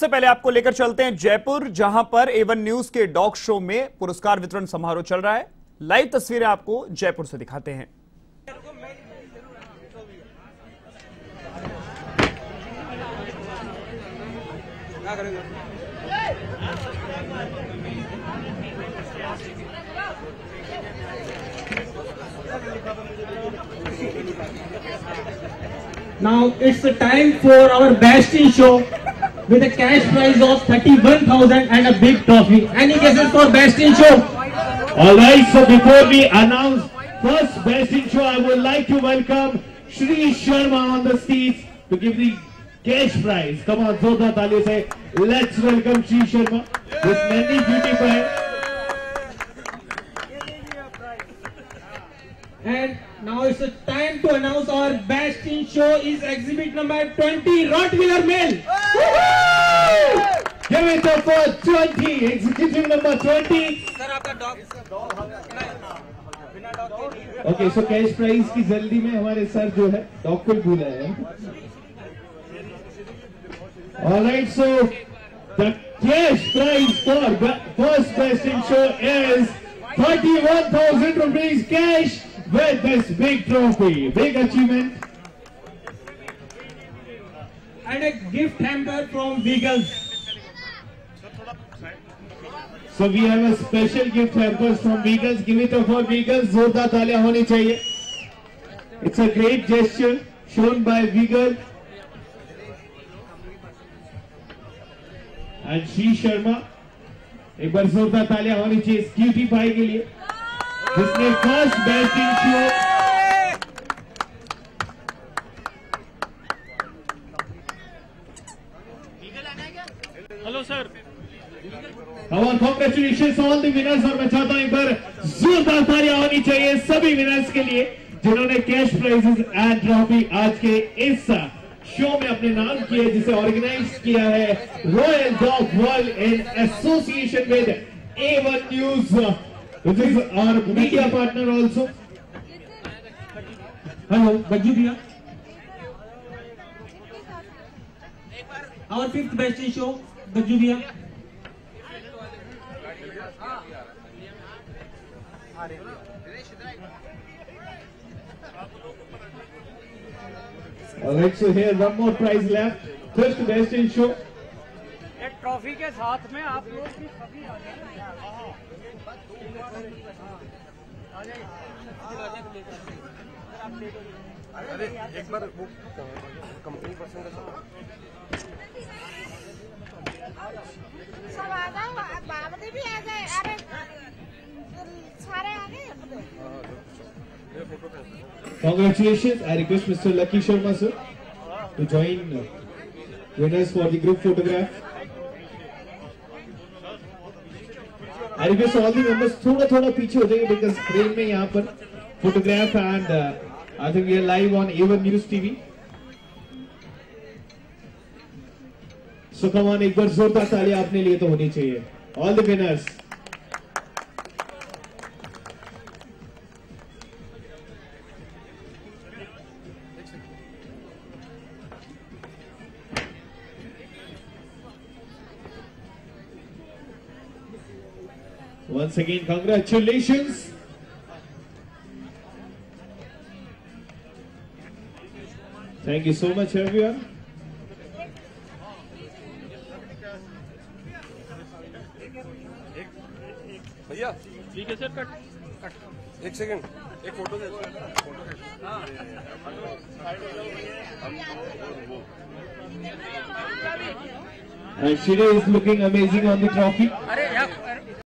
सबसे पहले आपको लेकर चलते हैं जयपुर, जहाँ पर एवन न्यूज़ के डॉग शो में पुरस्कार वितरण समारोह चल रहा है। लाइव तस्वीरें आपको जयपुर से दिखाते हैं। Now, it's the time for our best in show. With a cash prize of 31,000 and a big trophy. Any guesses for best in show? Alright, so before we announce first best in show, I would like to welcome Shri Sharma on the stage to give the cash prize. Come on, Zordar Tali say, let's welcome Shri Sharma with many beauty pie. And now it's the time to announce our best in show is exhibit number 20 Rottweiler male. Give it up for 20, executive number 20. Okay so cash prize की जल्दी में हमारे sir जो है dog को ही भूल हैं alright so the cash prize for first best in show is 31000 rupees cash with this big trophy big achievement And a gift hamper from Beagles. So we have a special gift hampers from Vegans. Give it up for Vegans. जोरदार तालियाँ होनी चाहिए. It's a great gesture shown by Vegan and Shri Sharma. एक बार जोरदार तालियाँ होनी चाहिए इस क्यूटी पाई के लिए जिसने फ़र्स्ट इन शो और कॉन्ग्रेचुलेशन ऑल द विनर्स और मैं चाहता हूँ एक बार जोरदार तालियाँ होनी चाहिए सभी विनर्स के लिए जिन्होंने कैश प्राइजेस एंड ट्रॉफी आज के इस शो में अपने नाम किए जिसे ऑर्गेनाइज किया है royal dog world in association with A one news which is our media partner also Hello, Bajju Bhaiya. Our fifth best in show, Bajju Bhaiya. Alright, so here one more prize left. First best in show. एक trophy के साथ में आप लोग भी सभी आ जाए अरे एक बार वो कंपनी पर्सन का सब आ जाओ बाबरी भी आ जाए अरे सारे आ गए Congratulations. I request Mr. Lucky Sharma sir to join uh, winners for the group photograph. थोड़ा थोड़ा पीछे हो जाएँगे बिकॉज़ में यहाँ पर photograph and I think live on A one news TV so एक बार जोरदार ताली आपने लिए तो होनी चाहिए। All the Once again, congratulations. Thank you so much, everyone. भैया ठीक है सर कट कट एक सेकंड एक photo they photo And Shire is looking amazing on the trophy. अरे यहाँ